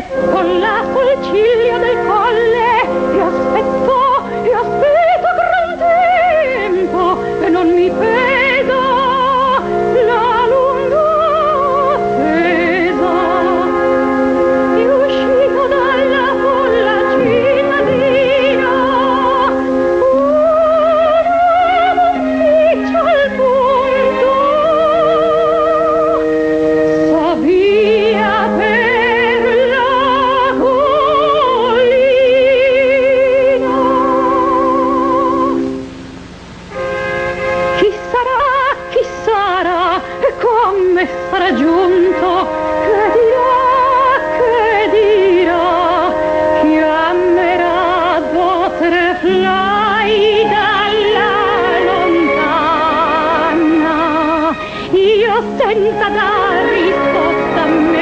con la polciglia del colle a me sarà giunto che dirà, che dirà? Chiamerà butterfly dalla lontana? Io senza dar risposta me sarò nascosta